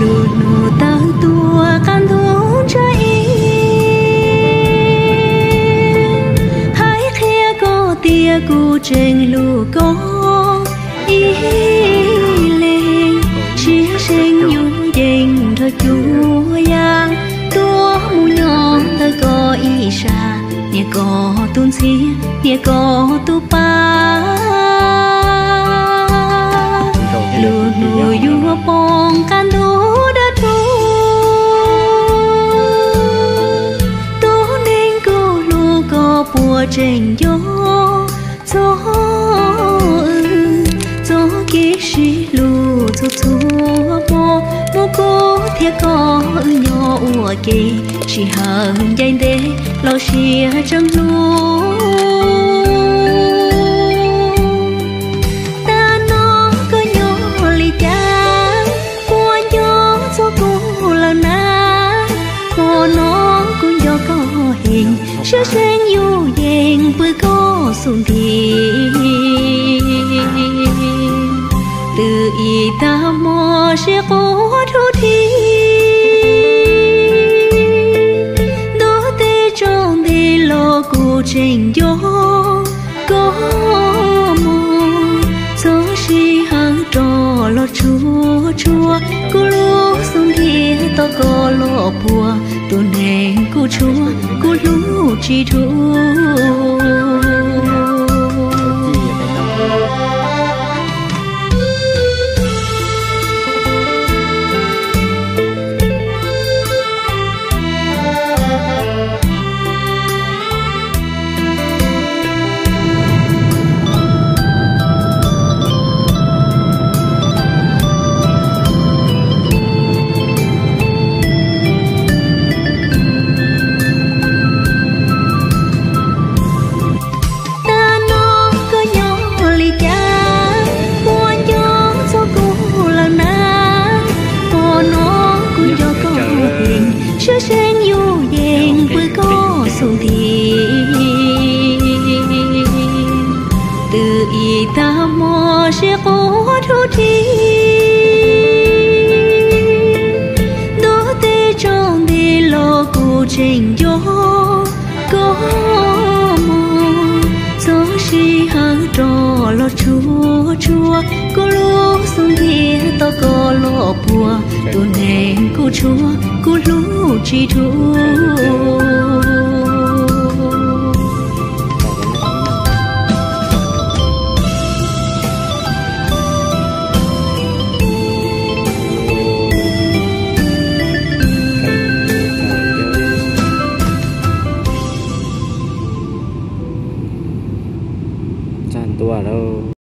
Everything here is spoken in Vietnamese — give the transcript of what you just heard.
lù ta tua tua can thú trái hãy khía cô tia cu trên lu có ý lên chia sinh nhu dành thôi chúa yang tua mu nhỏ ta có ý sa nia có tuôn xia nia có tu trên gió gió gió kia xí lù gió thua mô mô cô thiệt có nhỏ ua kì chỉ hờn danh đế lo xìa trăng lúa hình sẽ sen yêu dàng bữa có xuân thì từ y ta mò sẽ có thu thi đó tê trong đi lo cụ trình gió có mò gió si hàng trò lo chúa chúa cô lúc xuân thì to có lo buồn chi thu. Trình gió có mò gió si hàng trò lo chúa chúa cô lũ xuân thì to có lo bùa tu nền cô chúa cô lúc chỉ thua